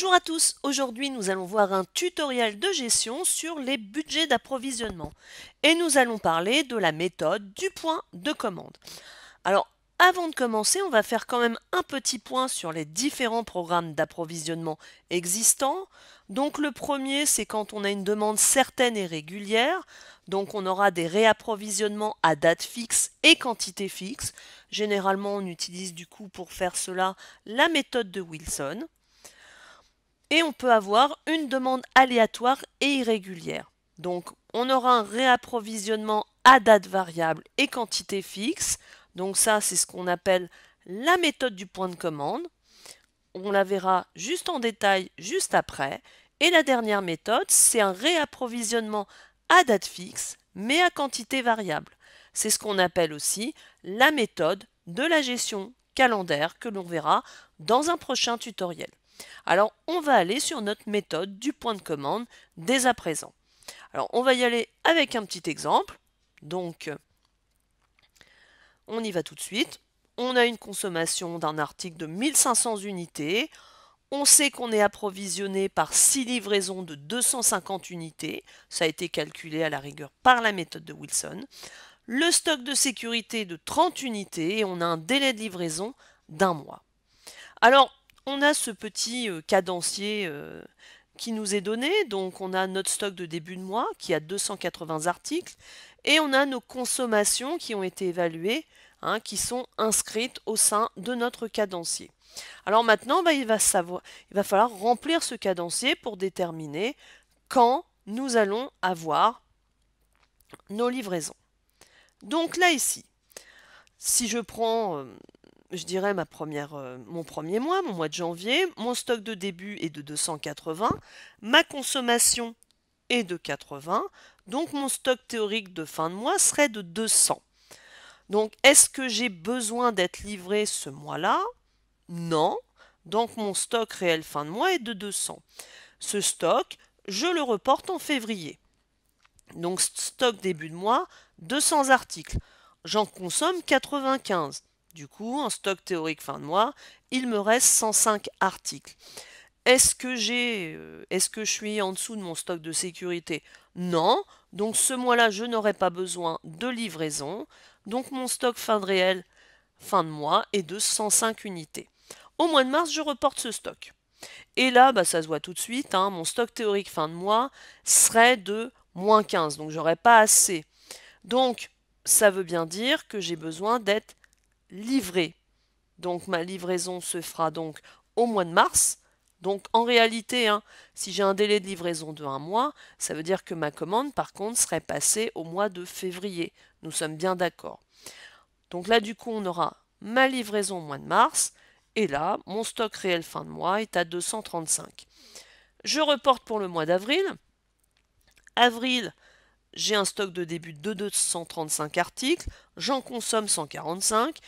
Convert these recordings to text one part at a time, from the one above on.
Bonjour à tous, aujourd'hui nous allons voir un tutoriel de gestion sur les budgets d'approvisionnement et nous allons parler de la méthode du point de commande. Alors avant de commencer, on va faire quand même un petit point sur les différents programmes d'approvisionnement existants. Donc le premier, c'est quand on a une demande certaine et régulière. Donc on aura des réapprovisionnements à date fixe et quantité fixe. Généralement, on utilise du coup pour faire cela la méthode de Wilson et on peut avoir une demande aléatoire et irrégulière. Donc on aura un réapprovisionnement à date variable et quantité fixe. Donc ça c'est ce qu'on appelle la méthode du point de commande. On la verra juste en détail juste après. Et la dernière méthode, c'est un réapprovisionnement à date fixe mais à quantité variable. C'est ce qu'on appelle aussi la méthode de la gestion calendaire que l'on verra dans un prochain tutoriel. Alors, on va aller sur notre méthode du point de commande dès à présent. Alors, on va y aller avec un petit exemple. Donc, on y va tout de suite. On a une consommation d'un article de 1500 unités. On sait qu'on est approvisionné par 6 livraisons de 250 unités. Ça a été calculé à la rigueur par la méthode de Wilson. Le stock de sécurité de 30 unités et on a un délai de livraison d'un mois. Alors, on a ce petit euh, cadencier euh, qui nous est donné. Donc on a notre stock de début de mois qui a 280 articles et on a nos consommations qui ont été évaluées, hein, qui sont inscrites au sein de notre cadencier. Alors maintenant, bah, il, va falloir remplir ce cadencier pour déterminer quand nous allons avoir nos livraisons. Donc là ici, si je prends euh, je dirais euh, mon premier mois, mon mois de janvier, mon stock de début est de 280, ma consommation est de 80, donc mon stock théorique de fin de mois serait de 200. Donc est-ce que j'ai besoin d'être livré ce mois-là? Non. Donc mon stock réel fin de mois est de 200. Ce stock, je le reporte en février. Donc stock début de mois, 200 articles. J'en consomme 95. Du coup, en stock théorique fin de mois, il me reste 105 articles. Est-ce que j'ai, euh, est-ce que je suis en dessous de mon stock de sécurité? Non. Donc ce mois-là, je n'aurai pas besoin de livraison. Donc mon stock fin de réel fin de mois est de 105 unités. Au mois de mars, je reporte ce stock. Et là, bah, ça se voit tout de suite, hein, mon stock théorique fin de mois serait de moins 15, donc j'aurais pas assez. Donc, ça veut bien dire que j'ai besoin d'être livré. Donc ma livraison se fera donc au mois de mars. Donc en réalité, hein, si j'ai un délai de livraison de un mois, ça veut dire que ma commande par contre serait passée au mois de février. Nous sommes bien d'accord. Donc là du coup on aura ma livraison au mois de mars et là mon stock réel fin de mois est à 235. Je reporte pour le mois d'avril. Avril, j'ai un stock de début de 235 articles, j'en consomme 145,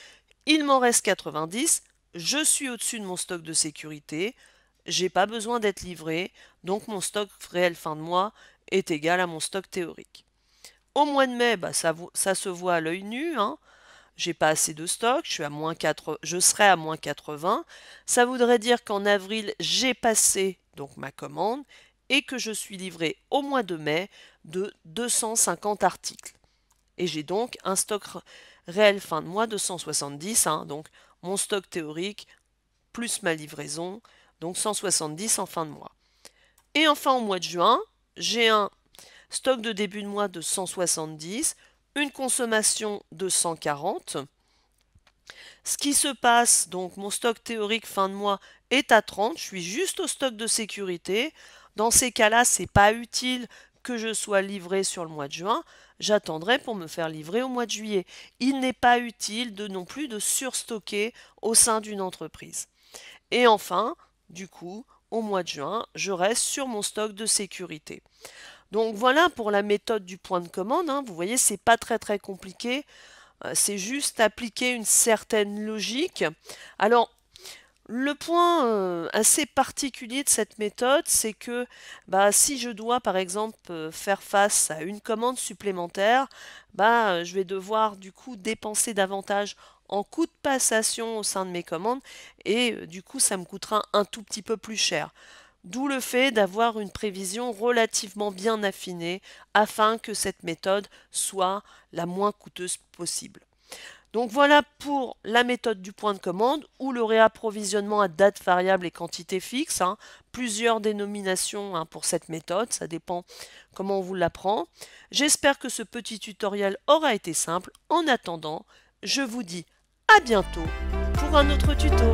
il m'en reste 90, je suis au-dessus de mon stock de sécurité, j'ai pas besoin d'être livré, donc mon stock réel fin de mois est égal à mon stock théorique. Au mois de mai, bah, ça, se voit à l'œil nu, hein. j'ai pas assez de stock, je, suis à moins 4, je serai à moins 80, ça voudrait dire qu'en avril, j'ai passé donc ma commande et que je suis livré au mois de mai de 250 articles. Et j'ai donc un stock réel fin de mois de 170, hein, donc mon stock théorique plus ma livraison, donc 170 en fin de mois. Et enfin au mois de juin, j'ai un stock de début de mois de 170, une consommation de 140. Ce qui se passe, donc mon stock théorique fin de mois est à 30, je suis juste au stock de sécurité. Dans ces cas-là, c'est pas utile que je sois livré sur le mois de juin, j'attendrai pour me faire livrer au mois de juillet. Il n'est pas utile de non plus de surstocker au sein d'une entreprise. Et enfin, du coup, au mois de juin, je reste sur mon stock de sécurité. Donc voilà pour la méthode du point de commande. Hein. Vous voyez, c'est pas très très compliqué. Euh, c'est juste appliquer une certaine logique. Alors, le point euh, assez particulier de cette méthode, c'est que bah, si je dois par exemple euh, faire face à une commande supplémentaire, bah, euh, je vais devoir du coup dépenser davantage en coût de passation au sein de mes commandes et du coup ça me coûtera un tout petit peu plus cher. D'où le fait d'avoir une prévision relativement bien affinée afin que cette méthode soit la moins coûteuse possible. Donc voilà pour la méthode du point de commande ou le réapprovisionnement à date variable et quantité fixe. Hein. Plusieurs dénominations hein, pour cette méthode, ça dépend comment on vous l'apprend. J'espère que ce petit tutoriel aura été simple. En attendant, je vous dis à bientôt pour un autre tuto.